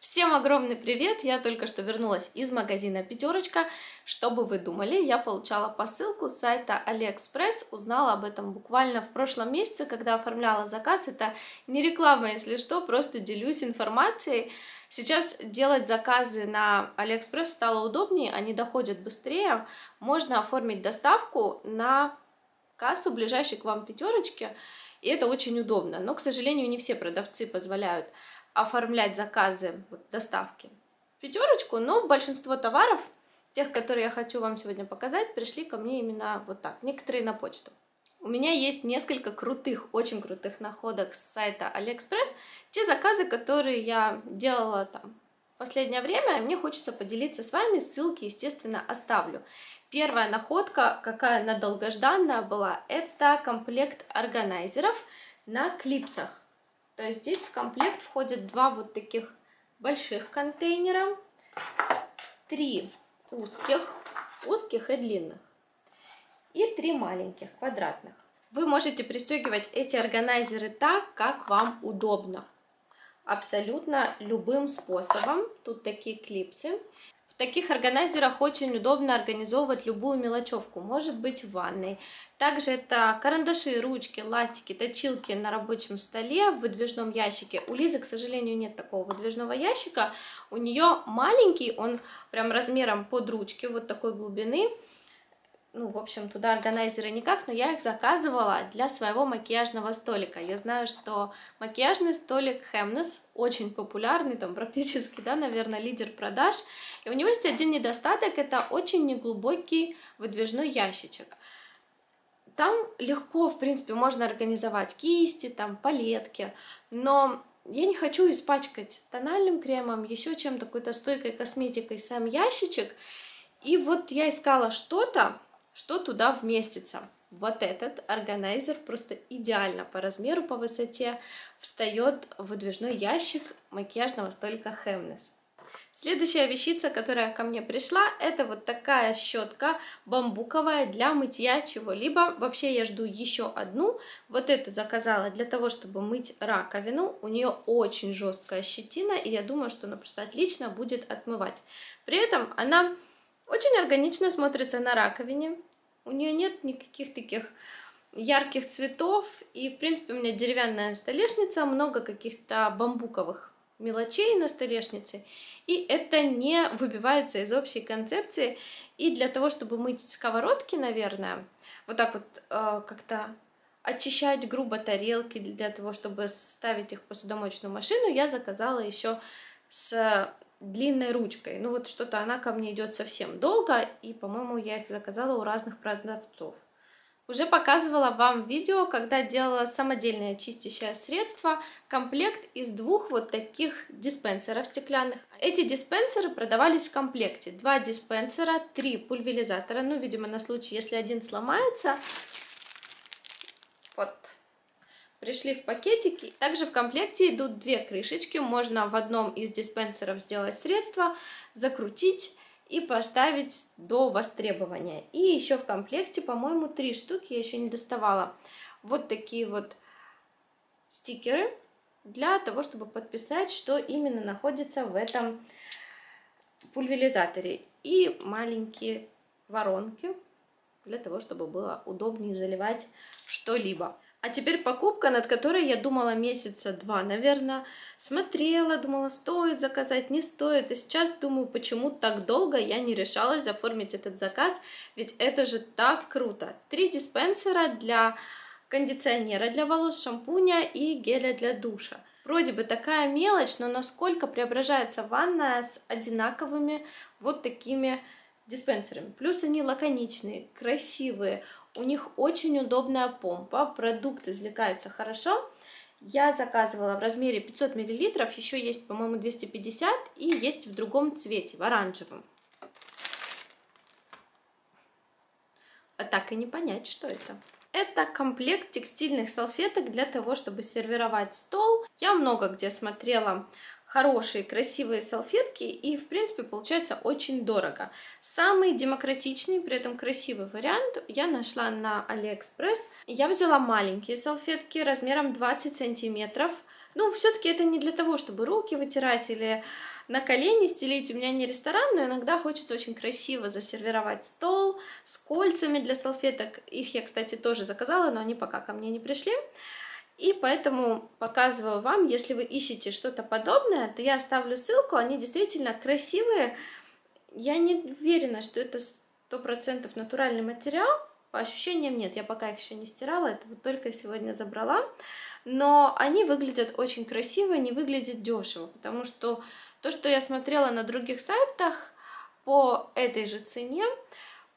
Всем огромный привет! Я только что вернулась из магазина «Пятерочка». Что бы вы думали, я получала посылку с сайта AliExpress, узнала об этом буквально в прошлом месяце, когда оформляла заказ. Это не реклама, если что, просто делюсь информацией. Сейчас делать заказы на AliExpress стало удобнее, они доходят быстрее. Можно оформить доставку на кассу ближайшей к вам пятерочки, и это очень удобно. Но, к сожалению, не все продавцы позволяют оформлять заказы вот, доставки в пятерочку, но большинство товаров, тех, которые я хочу вам сегодня показать, пришли ко мне именно вот так, некоторые на почту. У меня есть несколько крутых, очень крутых находок с сайта AliExpress, те заказы, которые я делала там в последнее время, мне хочется поделиться с вами, ссылки, естественно, оставлю. Первая находка, какая она долгожданная была, это комплект органайзеров на клипсах. То есть здесь в комплект входят два вот таких больших контейнера, три узких, узких и длинных, и три маленьких, квадратных. Вы можете пристегивать эти органайзеры так, как вам удобно. Абсолютно любым способом. Тут такие клипсы таких органайзерах очень удобно организовывать любую мелочевку, может быть в ванной. Также это карандаши, ручки, ластики, точилки на рабочем столе в выдвижном ящике. У Лизы, к сожалению, нет такого выдвижного ящика. У нее маленький, он прям размером под ручки, вот такой глубины ну, в общем, туда органайзеры никак, но я их заказывала для своего макияжного столика. Я знаю, что макияжный столик Хемнес очень популярный, там практически, да, наверное, лидер продаж. И у него есть один недостаток, это очень неглубокий выдвижной ящичек. Там легко, в принципе, можно организовать кисти, там, палетки, но я не хочу испачкать тональным кремом, еще чем-то, какой-то стойкой косметикой сам ящичек. И вот я искала что-то, что туда вместится? Вот этот органайзер просто идеально по размеру, по высоте встает в выдвижной ящик макияжного столика Хемнес. Следующая вещица, которая ко мне пришла, это вот такая щетка бамбуковая для мытья чего-либо. Вообще я жду еще одну. Вот эту заказала для того, чтобы мыть раковину. У нее очень жесткая щетина, и я думаю, что она просто отлично будет отмывать. При этом она очень органично смотрится на раковине. У нее нет никаких таких ярких цветов. И, в принципе, у меня деревянная столешница, много каких-то бамбуковых мелочей на столешнице. И это не выбивается из общей концепции. И для того, чтобы мыть сковородки, наверное, вот так вот э, как-то очищать грубо тарелки для того, чтобы ставить их в посудомоечную машину, я заказала еще с длинной ручкой. Ну вот что-то она ко мне идет совсем долго, и, по-моему, я их заказала у разных продавцов. Уже показывала вам видео, когда делала самодельное чистящее средство, комплект из двух вот таких диспенсеров стеклянных. Эти диспенсеры продавались в комплекте. Два диспенсера, три пульверизатора, ну, видимо, на случай, если один сломается. Вот пришли в пакетики. Также в комплекте идут две крышечки. Можно в одном из диспенсеров сделать средство, закрутить и поставить до востребования. И еще в комплекте, по-моему, три штуки, я еще не доставала. Вот такие вот стикеры для того, чтобы подписать, что именно находится в этом пульверизаторе. И маленькие воронки для того, чтобы было удобнее заливать что-либо. А теперь покупка, над которой я думала месяца два, наверное, смотрела, думала, стоит заказать, не стоит. И сейчас думаю, почему так долго я не решалась оформить этот заказ, ведь это же так круто. Три диспенсера для кондиционера для волос, шампуня и геля для душа. Вроде бы такая мелочь, но насколько преображается ванная с одинаковыми вот такими диспенсерами. Плюс они лаконичные, красивые, у них очень удобная помпа, продукт извлекается хорошо. Я заказывала в размере 500 мл, еще есть, по-моему, 250 и есть в другом цвете, в оранжевом. А так и не понять, что это. Это комплект текстильных салфеток для того, чтобы сервировать стол. Я много где смотрела хорошие, красивые салфетки, и, в принципе, получается очень дорого. Самый демократичный, при этом красивый вариант я нашла на Алиэкспресс. Я взяла маленькие салфетки размером 20 сантиметров, Ну, все-таки это не для того, чтобы руки вытирать или на колени стелить. У меня не ресторан, но иногда хочется очень красиво засервировать стол с кольцами для салфеток. Их я, кстати, тоже заказала, но они пока ко мне не пришли. И поэтому показываю вам, если вы ищете что-то подобное, то я оставлю ссылку, они действительно красивые. Я не уверена, что это сто процентов натуральный материал, по ощущениям нет, я пока их еще не стирала, это вот только сегодня забрала. Но они выглядят очень красиво, не выглядят дешево, потому что то, что я смотрела на других сайтах по этой же цене,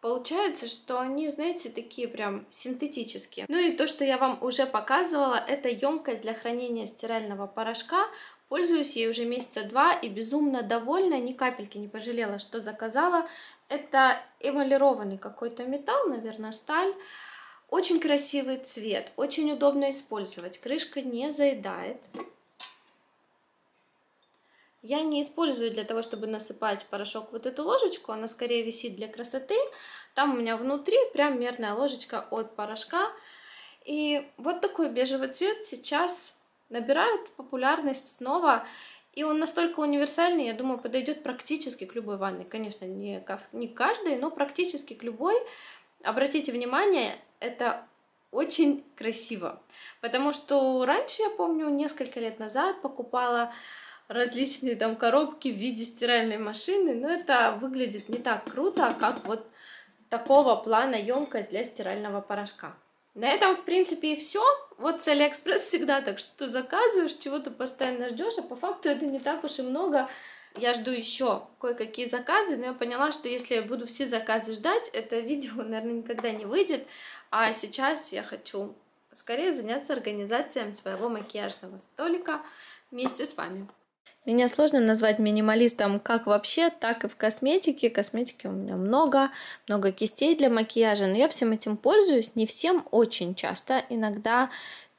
получается, что они, знаете, такие прям синтетические. Ну и то, что я вам уже показывала, это емкость для хранения стирального порошка. Пользуюсь ей уже месяца два и безумно довольна, ни капельки не пожалела, что заказала. Это эмалированный какой-то металл, наверное, сталь. Очень красивый цвет, очень удобно использовать. Крышка не заедает. Я не использую для того, чтобы насыпать порошок вот эту ложечку, она скорее висит для красоты. Там у меня внутри прям мерная ложечка от порошка. И вот такой бежевый цвет сейчас набирает популярность снова. И он настолько универсальный, я думаю, подойдет практически к любой ванной. Конечно, не, не каждой, но практически к любой. Обратите внимание, это очень красиво. Потому что раньше, я помню, несколько лет назад покупала различные там коробки в виде стиральной машины, но это выглядит не так круто, как вот такого плана емкость для стирального порошка. На этом, в принципе, и все. Вот с Алиэкспресс всегда так, что ты заказываешь, чего-то постоянно ждешь, а по факту это не так уж и много. Я жду еще кое-какие заказы, но я поняла, что если я буду все заказы ждать, это видео, наверное, никогда не выйдет. А сейчас я хочу скорее заняться организацией своего макияжного столика вместе с вами. Меня сложно назвать минималистом как вообще, так и в косметике. Косметики у меня много, много кистей для макияжа, но я всем этим пользуюсь, не всем очень часто. Иногда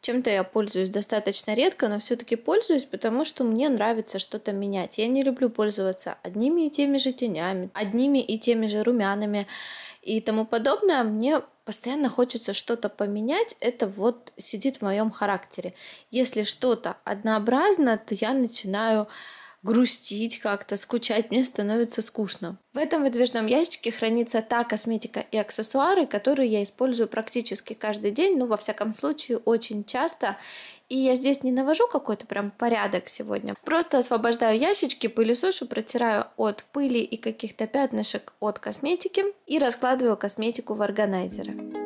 чем-то я пользуюсь достаточно редко, но все-таки пользуюсь, потому что мне нравится что-то менять. Я не люблю пользоваться одними и теми же тенями, одними и теми же румянами и тому подобное. Мне постоянно хочется что-то поменять, это вот сидит в моем характере. Если что-то однообразно, то я начинаю грустить как-то, скучать, мне становится скучно. В этом выдвижном ящике хранится та косметика и аксессуары, которые я использую практически каждый день, ну, во всяком случае, очень часто. И я здесь не навожу какой-то прям порядок сегодня. Просто освобождаю ящички, пылесошу, протираю от пыли и каких-то пятнышек от косметики и раскладываю косметику в органайзеры.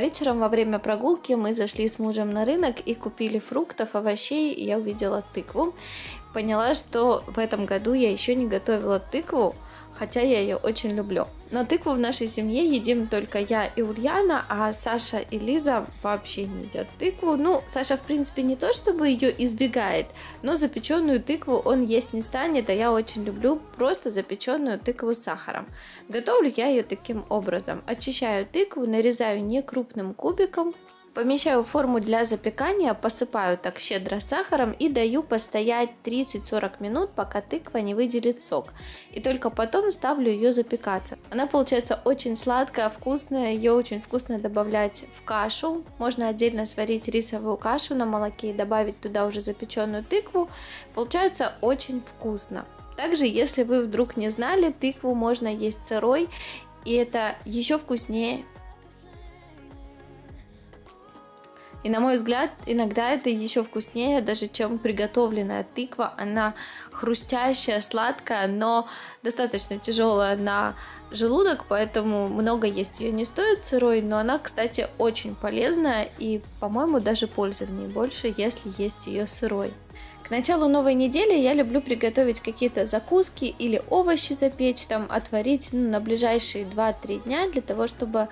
Вечером во время прогулки мы зашли с мужем на рынок и купили фруктов, овощей, я увидела тыкву. Поняла, что в этом году я еще не готовила тыкву, хотя я ее очень люблю. Но тыкву в нашей семье едим только я и Ульяна, а Саша и Лиза вообще не едят тыкву. Ну, Саша, в принципе, не то чтобы ее избегает, но запеченную тыкву он есть не станет, а я очень люблю просто запеченную тыкву с сахаром. Готовлю я ее таким образом. Очищаю тыкву, нарезаю не крупным кубиком, Помещаю форму для запекания, посыпаю так щедро сахаром и даю постоять 30-40 минут, пока тыква не выделит сок. И только потом ставлю ее запекаться. Она получается очень сладкая, вкусная, ее очень вкусно добавлять в кашу. Можно отдельно сварить рисовую кашу на молоке и добавить туда уже запеченную тыкву. Получается очень вкусно. Также, если вы вдруг не знали, тыкву можно есть сырой, и это еще вкуснее И на мой взгляд, иногда это еще вкуснее, даже чем приготовленная тыква. Она хрустящая, сладкая, но достаточно тяжелая на желудок, поэтому много есть ее не стоит сырой, но она, кстати, очень полезная и, по-моему, даже пользы в ней больше, если есть ее сырой. К началу новой недели я люблю приготовить какие-то закуски или овощи запечь, там отварить ну, на ближайшие 2-3 дня для того, чтобы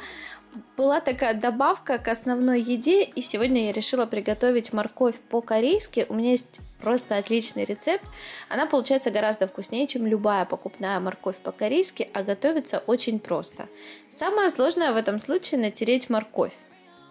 была такая добавка к основной еде, и сегодня я решила приготовить морковь по-корейски. У меня есть просто отличный рецепт. Она получается гораздо вкуснее, чем любая покупная морковь по-корейски, а готовится очень просто. Самое сложное в этом случае натереть морковь.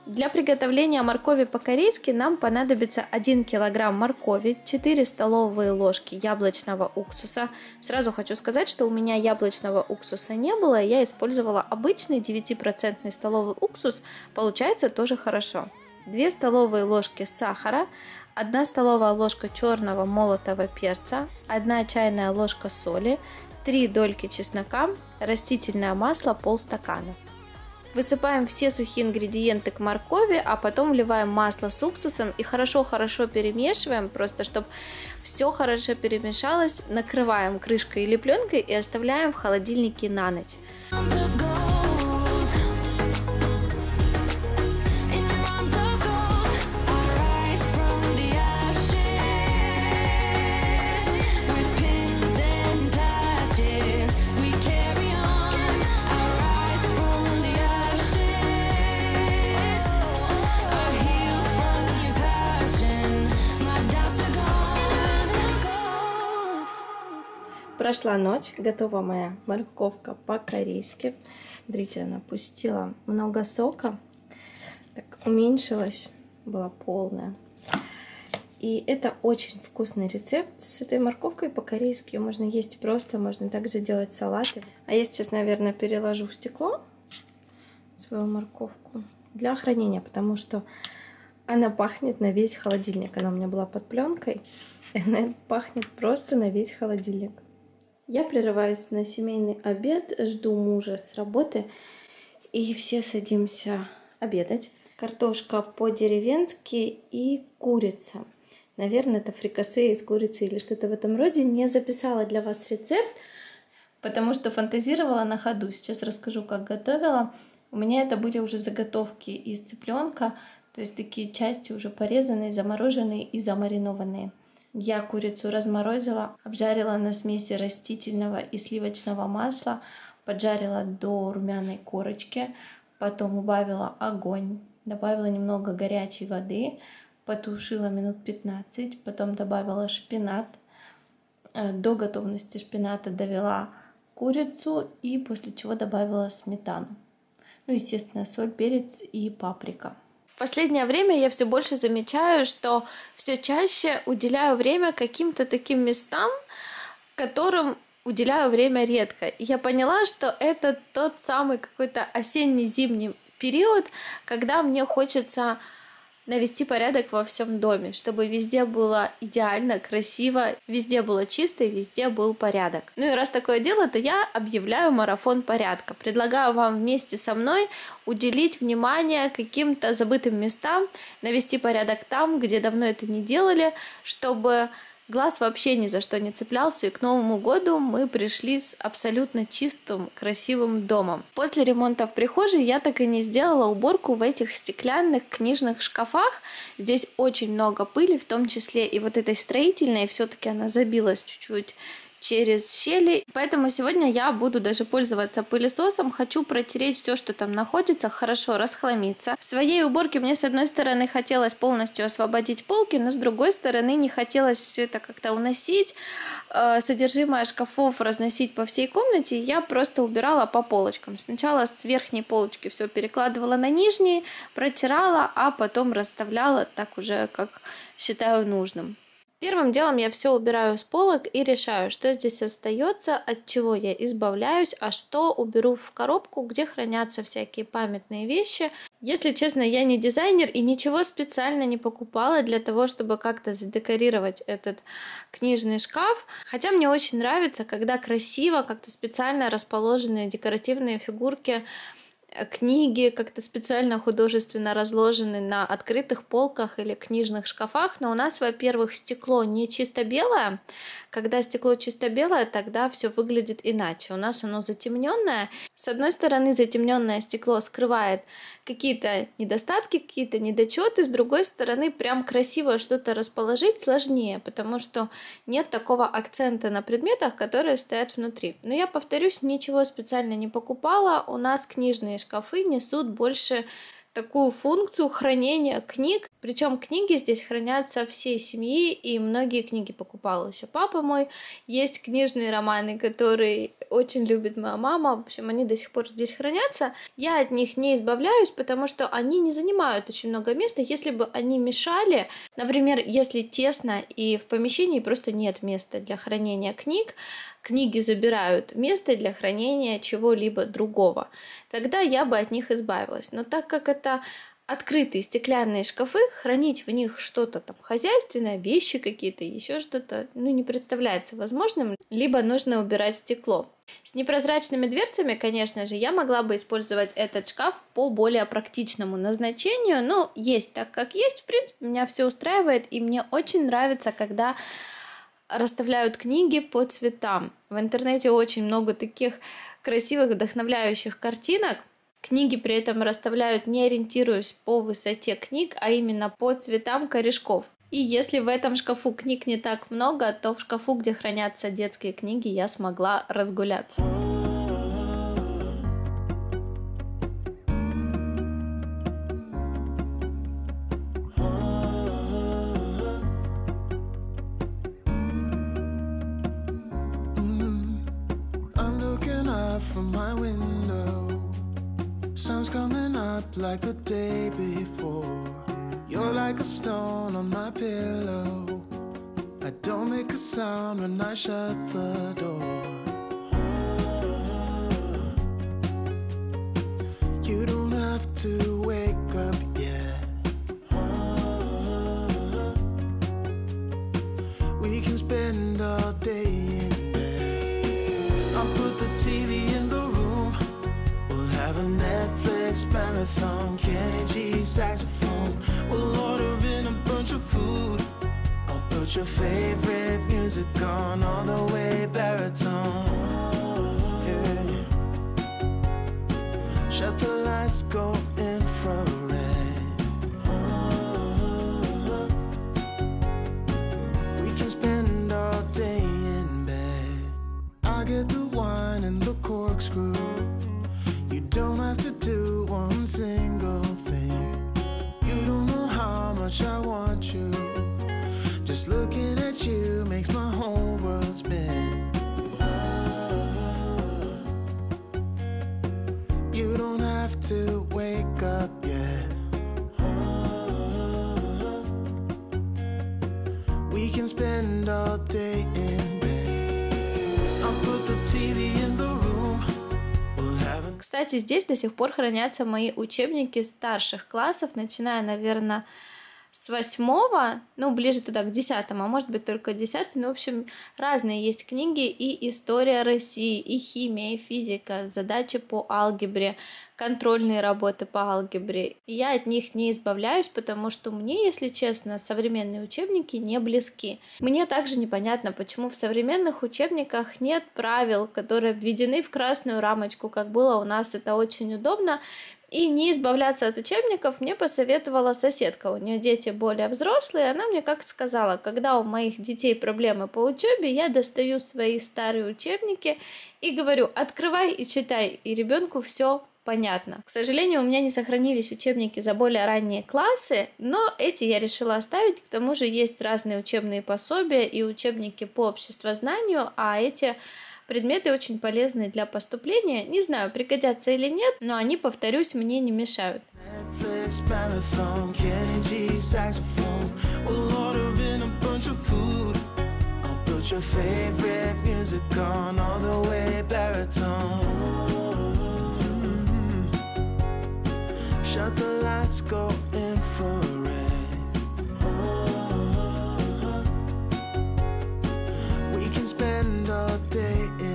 Для приготовления моркови по-корейски нам понадобится 1 кг моркови, 4 столовые ложки яблочного уксуса. Сразу хочу сказать, что у меня яблочного уксуса не было, я использовала обычный 9% столовый уксус, получается тоже хорошо. 2 столовые ложки сахара, 1 столовая ложка черного молотого перца, 1 чайная ложка соли, 3 дольки чеснока, растительное масло полстакана. Высыпаем все сухие ингредиенты к моркови, а потом вливаем масло с уксусом и хорошо-хорошо перемешиваем, просто чтобы все хорошо перемешалось. Накрываем крышкой или пленкой и оставляем в холодильнике на ночь. Прошла ночь, готова моя морковка по-корейски. Смотрите, она пустила много сока, так уменьшилась, была полная. И это очень вкусный рецепт с этой морковкой по-корейски. Можно есть просто, можно также делать салаты. А я сейчас, наверное, переложу в стекло свою морковку для хранения, потому что она пахнет на весь холодильник. Она у меня была под пленкой, и она пахнет просто на весь холодильник. Я прерываюсь на семейный обед, жду мужа с работы, и все садимся обедать. Картошка по-деревенски и курица. Наверное, это фрикасе из курицы или что-то в этом роде. Не записала для вас рецепт, потому что фантазировала на ходу. Сейчас расскажу, как готовила. У меня это были уже заготовки из цыпленка, то есть такие части уже порезанные, замороженные и замаринованные. Я курицу разморозила, обжарила на смеси растительного и сливочного масла, поджарила до румяной корочки, потом убавила огонь, добавила немного горячей воды, потушила минут 15, потом добавила шпинат. Э, до готовности шпината довела курицу и после чего добавила сметану. Ну, естественно, соль, перец и паприка. В последнее время я все больше замечаю, что все чаще уделяю время каким-то таким местам, которым уделяю время редко. И я поняла, что это тот самый какой-то осенне-зимний период, когда мне хочется навести порядок во всем доме, чтобы везде было идеально, красиво, везде было чисто и везде был порядок. Ну и раз такое дело, то я объявляю марафон порядка. Предлагаю вам вместе со мной уделить внимание каким-то забытым местам, навести порядок там, где давно это не делали, чтобы Глаз вообще ни за что не цеплялся, и к Новому году мы пришли с абсолютно чистым, красивым домом. После ремонта в прихожей я так и не сделала уборку в этих стеклянных книжных шкафах. Здесь очень много пыли, в том числе и вот этой строительной, все-таки она забилась чуть-чуть через щели. Поэтому сегодня я буду даже пользоваться пылесосом. Хочу протереть все, что там находится, хорошо расхламиться. В своей уборке мне с одной стороны хотелось полностью освободить полки, но с другой стороны не хотелось все это как-то уносить, э, содержимое шкафов разносить по всей комнате. Я просто убирала по полочкам. Сначала с верхней полочки все перекладывала на нижние, протирала, а потом расставляла так уже, как считаю нужным. Первым делом я все убираю с полок и решаю, что здесь остается, от чего я избавляюсь, а что уберу в коробку, где хранятся всякие памятные вещи. Если честно, я не дизайнер и ничего специально не покупала для того, чтобы как-то задекорировать этот книжный шкаф. Хотя мне очень нравится, когда красиво, как-то специально расположенные декоративные фигурки книги как-то специально художественно разложены на открытых полках или книжных шкафах, но у нас, во-первых, стекло не чисто белое. Когда стекло чисто белое, тогда все выглядит иначе. У нас оно затемненное. С одной стороны, затемненное стекло скрывает какие-то недостатки, какие-то недочеты, с другой стороны, прям красиво что-то расположить сложнее, потому что нет такого акцента на предметах, которые стоят внутри. Но я повторюсь, ничего специально не покупала. У нас книжные шкафы несут больше такую функцию хранения книг. Причем книги здесь хранятся всей семьи, и многие книги покупал еще папа мой. Есть книжные романы, которые очень любит моя мама. В общем, они до сих пор здесь хранятся. Я от них не избавляюсь, потому что они не занимают очень много места. Если бы они мешали, например, если тесно и в помещении просто нет места для хранения книг, книги забирают место для хранения чего-либо другого, тогда я бы от них избавилась. Но так как это открытые стеклянные шкафы, хранить в них что-то там хозяйственное, вещи какие-то, еще что-то, ну, не представляется возможным, либо нужно убирать стекло. С непрозрачными дверцами, конечно же, я могла бы использовать этот шкаф по более практичному назначению, но есть так, как есть, в принципе, меня все устраивает, и мне очень нравится, когда расставляют книги по цветам. В интернете очень много таких красивых, вдохновляющих картинок. Книги при этом расставляют не ориентируясь по высоте книг, а именно по цветам корешков. И если в этом шкафу книг не так много, то в шкафу, где хранятся детские книги, я смогла разгуляться. from my window. Like the day before. You're like a stone on my pillow. I don't make a sound when I shut the door. You don't have to wake marathon. Kenny saxophone. We'll order in a bunch of food. I'll put your favorite music on all the way baritone. Yeah. Shut the lights, go Кстати, здесь до сих пор хранятся мои учебники старших классов, начиная, наверное, с восьмого, ну, ближе туда, к десятому, а может быть только десятый, ну, в общем, разные есть книги, и история России, и химия, и физика, задачи по алгебре, контрольные работы по алгебре. И я от них не избавляюсь, потому что мне, если честно, современные учебники не близки. Мне также непонятно, почему в современных учебниках нет правил, которые введены в красную рамочку, как было у нас, это очень удобно. И не избавляться от учебников мне посоветовала соседка. У нее дети более взрослые. Она мне как-то сказала, когда у моих детей проблемы по учебе, я достаю свои старые учебники и говорю, открывай и читай. И ребенку все понятно. К сожалению, у меня не сохранились учебники за более ранние классы, но эти я решила оставить. К тому же есть разные учебные пособия и учебники по обществознанию, а эти Предметы очень полезны для поступления. Не знаю, пригодятся или нет, но они, повторюсь, мне не мешают. In. Shut the lights, go infrared. We spend all day in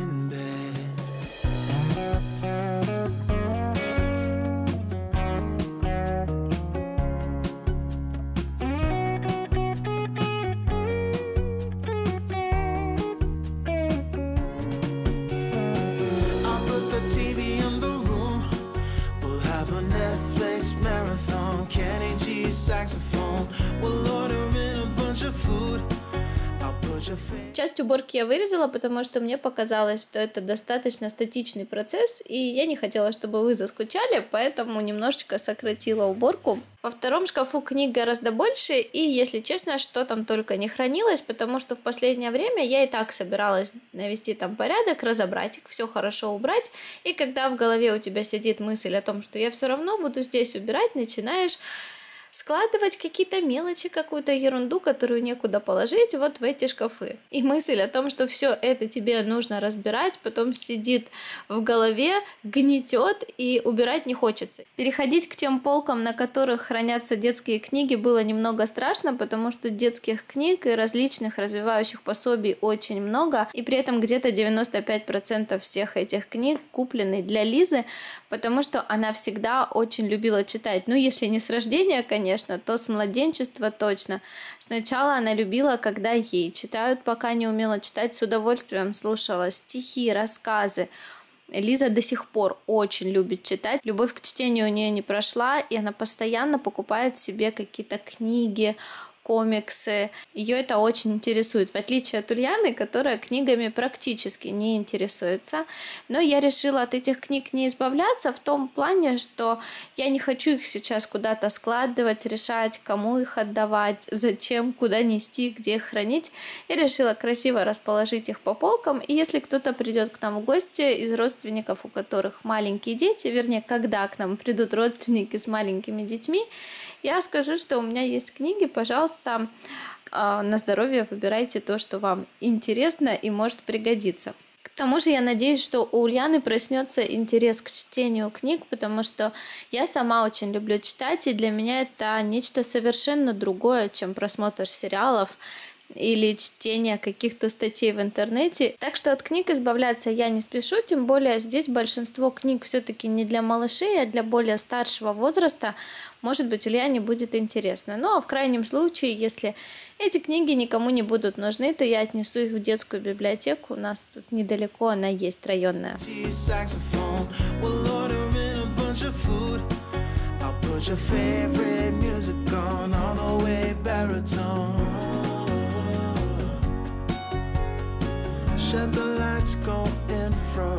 уборки я вырезала, потому что мне показалось, что это достаточно статичный процесс, и я не хотела, чтобы вы заскучали, поэтому немножечко сократила уборку. Во втором шкафу книг гораздо больше, и, если честно, что там только не хранилось, потому что в последнее время я и так собиралась навести там порядок, разобрать их, все хорошо убрать, и когда в голове у тебя сидит мысль о том, что я все равно буду здесь убирать, начинаешь складывать какие-то мелочи, какую-то ерунду, которую некуда положить, вот в эти шкафы. И мысль о том, что все это тебе нужно разбирать, потом сидит в голове, гнетет и убирать не хочется. Переходить к тем полкам, на которых хранятся детские книги, было немного страшно, потому что детских книг и различных развивающих пособий очень много, и при этом где-то 95% всех этих книг куплены для Лизы, потому что она всегда очень любила читать. Ну, если не с рождения, конечно, конечно, то с младенчества точно. Сначала она любила, когда ей читают, пока не умела читать, с удовольствием слушала стихи, рассказы. Лиза до сих пор очень любит читать. Любовь к чтению у нее не прошла, и она постоянно покупает себе какие-то книги, комиксы. Ее это очень интересует, в отличие от Ульяны, которая книгами практически не интересуется. Но я решила от этих книг не избавляться в том плане, что я не хочу их сейчас куда-то складывать, решать, кому их отдавать, зачем, куда нести, где их хранить. Я решила красиво расположить их по полкам, и если кто-то придет к нам в гости из родственников, у которых маленькие дети, вернее, когда к нам придут родственники с маленькими детьми, я скажу, что у меня есть книги, пожалуйста, а, на здоровье выбирайте то, что вам интересно и может пригодиться. К тому же я надеюсь, что у Ульяны проснется интерес к чтению книг, потому что я сама очень люблю читать, и для меня это нечто совершенно другое, чем просмотр сериалов или чтение каких-то статей в интернете. Так что от книг избавляться я не спешу, тем более здесь большинство книг все-таки не для малышей, а для более старшего возраста. Может быть, Ульяне будет интересно. Ну а в крайнем случае, если эти книги никому не будут нужны, то я отнесу их в детскую библиотеку. У нас тут недалеко она есть районная. Put your favorite music on all the way baritone shut the lights, go infrared.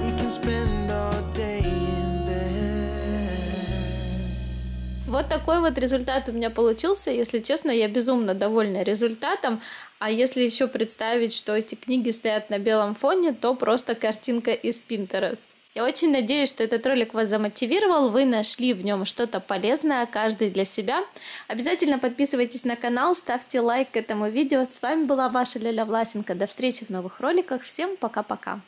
We can spend all day in bed. Вот такой вот результат у меня получился. Если честно, я безумно довольна результатом. А если еще представить, что эти книги стоят на белом фоне, то просто картинка из Pinterest. Я очень надеюсь, что этот ролик вас замотивировал, вы нашли в нем что-то полезное, каждый для себя. Обязательно подписывайтесь на канал, ставьте лайк этому видео. С вами была ваша Леля Власенко. До встречи в новых роликах. Всем пока-пока.